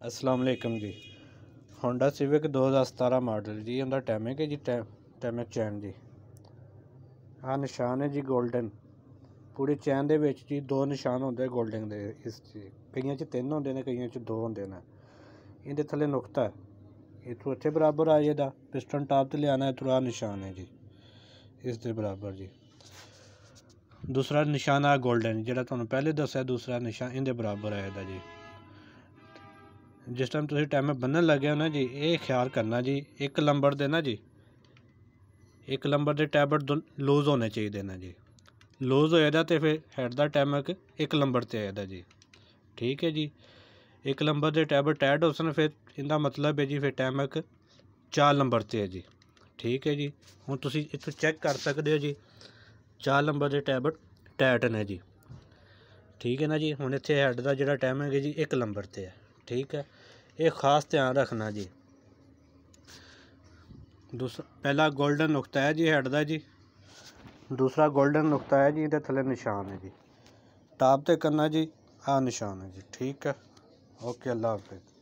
अस्सलाम वालेकुम जी होंडा सिविक 2017 मॉडल जी इंदा टैमिक है जी टैम टैमिक चैन जी हाँ निशान है जी गोल्डन पूरी चैन ਦੇ ਵਿੱਚ ਜੀ ਦੋ ਨਿਸ਼ਾਨ ਹੁੰਦੇ 골ਡਿੰਗ ਦੇ ਇਸ ਚ ਕਈਆਂ ਚ ਤਿੰਨ ਹੁੰਦੇ ਨੇ ਕਈਆਂ ਚ ਦੋ ਹੁੰਦੇ ਨੇ ਇਹਦੇ ਥੱਲੇ ਨੁਕਤਾ ਹੈ ਇਥੋਂ ਇੱਥੇ ਬਰਾਬਰ ਆ ਜਾਏਗਾ ਪਿਸਟਨ ਟਾਪ ਤੇ ਲਿਆਣਾ ਹੈ ਤੁਰਾ ਨਿਸ਼ਾਨ ਹੈ ਜੀ ਇਸ ਦੇ ਬਰਾਬਰ ਜੀ ਦੂਸਰਾ ਨਿਸ਼ਾਨ ਆ 골ਡਨ ਜਿਹੜਾ ਤੁਹਾਨੂੰ ਪਹਿਲੇ ਦੱਸਿਆ ਦੂਸਰਾ ਨਿਸ਼ਾਨ ਇਹਦੇ ਬਰਾਬਰ ਆਏਗਾ ਜੀ ਜਿਸ ਟਾਈਮ ਤੁਸੀਂ ਟਾਈਮ ਬੰਨਣ ਲੱਗੇ ਹੋ ਨਾ ਜੀ, ਇਹ ਖਿਆਲ ਕਰਨਾ ਜੀ, ਇੱਕ ਲੰਬਰ ਦੇ ਨਾ ਜੀ, ਇੱਕ ਲੰਬਰ ਦੇ ਟੈਬਟ ਲੂਜ਼ ਹੋਣੇ ਚਾਹੀਦੇ ਨੇ ਜੀ। ਲੂਜ਼ ਹੋਏਦਾ ਤੇ ਫਿਰ ਹੈਡ ਦਾ ਟੈਮਕ ਇੱਕ ਲੰਬਰ ਤੇ ਆਏਦਾ ਜੀ। ਠੀਕ ਹੈ ਜੀ। ਇੱਕ ਲੰਬਰ ਦੇ ਟੈਬਟ ਟੈਡ ਹੋਸਨ ਫਿਰ ਇਹਦਾ ਮਤਲਬ ਹੈ ਜੀ, ਫਿਰ ਟੈਮਕ ਚਾਰ ਨੰਬਰ ਤੇ ਹੈ ਜੀ। ਠੀਕ ਹੈ ਜੀ। ਹੁਣ ਤੁਸੀਂ ਇੱਥੋਂ ਚੈੱਕ ਕਰ ਸਕਦੇ ਹੋ ਜੀ। ਚਾਰ ਨੰਬਰ ਦੇ ਟੈਬਟ ਟੈਟ ਨੇ ਜੀ। ਠੀਕ ਹੈ ਨਾ ਜੀ। ਹੁਣ ਇੱਥੇ ਹੈਡ ਦਾ ਜਿਹੜਾ ਟਾਈਮ ਹੈ ਜੀ, ਇੱਕ ਨੰਬਰ ਤੇ ਹੈ ठीक है। ये ख़ास ध्यान रखना जी। दूसरा पहला गोल्डन नुकता है जी हेड का जी। दूसरा गोल्डन नुकता है जी ਇਹਦੇ ਥੱਲੇ ਨਿਸ਼ਾਨ ਹੈ ਜੀ ਟਾਪ ਤੇ ਕਰਨਾ ਜੀ ਆ ਨਿਸ਼ਾਨ ਹੈ ਜੀ ਠੀਕ ਹੈ ਓਕੇ ਅੱਲਾਹ ਹਾਫਿਜ਼